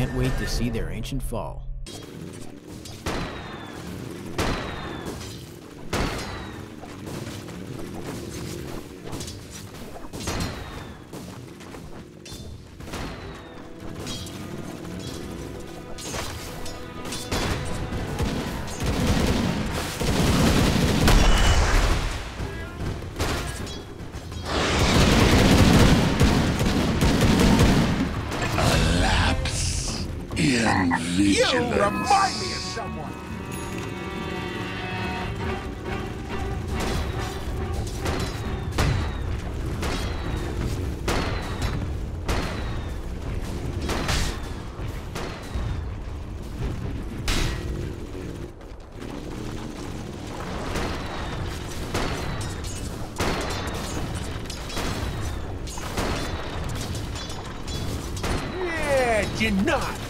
can't wait to see their ancient fall. You remind me of someone. Yeah, you're not.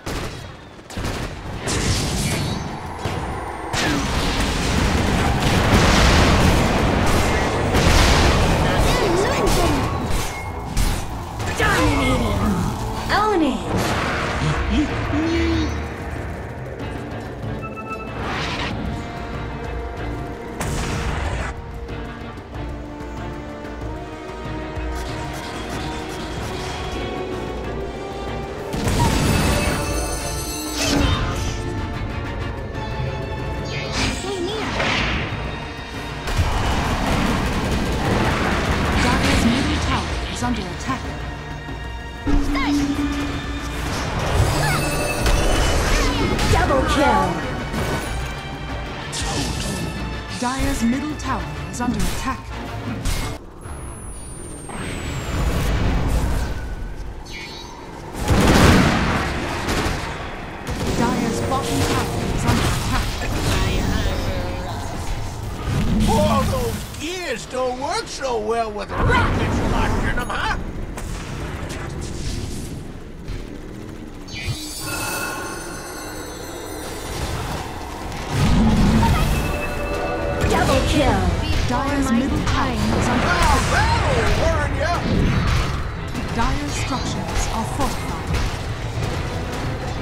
Dire's middle tower is under attack. Dire's bottom tower is under attack. All those gears don't work so well with rockets in them, huh? Kill! Dire's middle tower is under attack. that'll warn ya. Dire's structures are fortified.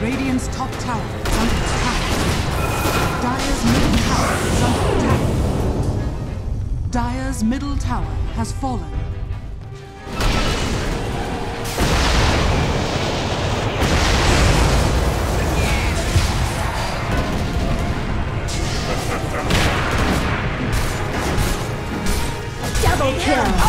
Radiant's top tower is under attack. Dire's middle tower is under attack. Dire's middle tower has fallen. Kill!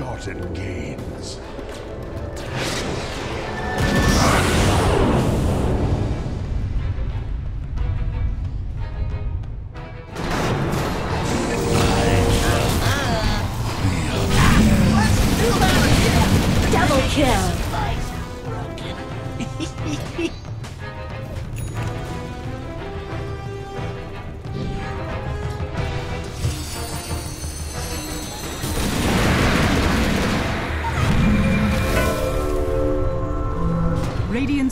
Well-gotten gains. Double kill.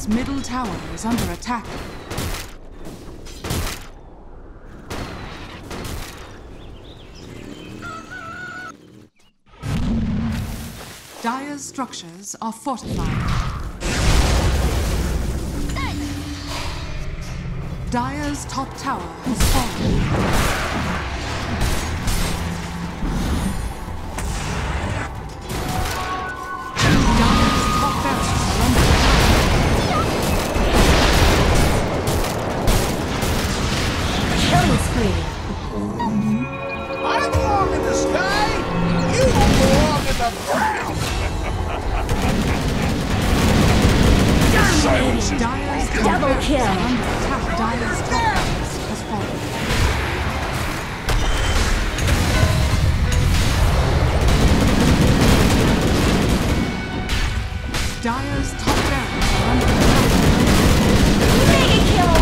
Middle tower is under attack. Dire's structures are fortified. Dire's top tower has fallen. Kill. are under top has fallen. Dire's top barracks are under attack. Mega kill.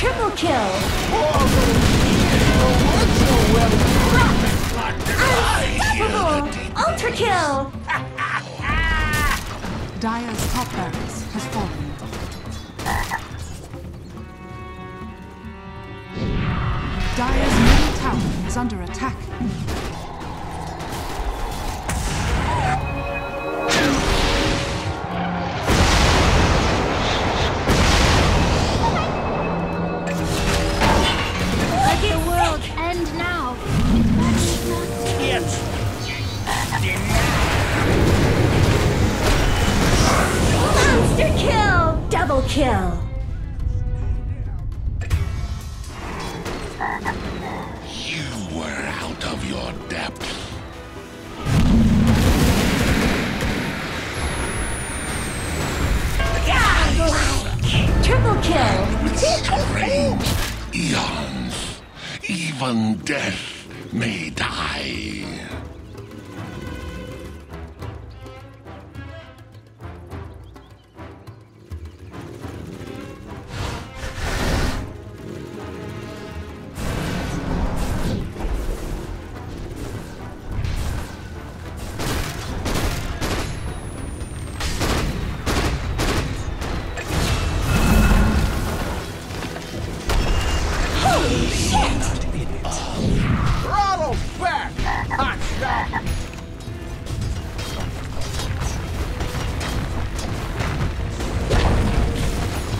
Triple kill. All those years don't work so well with rockets like this. Unstoppable. Ultra kill. Dire's top barracks has fallen. Dire's middle tower is under attack. Let the world end now. Kids. Monster kill. Double kill. Even death may die.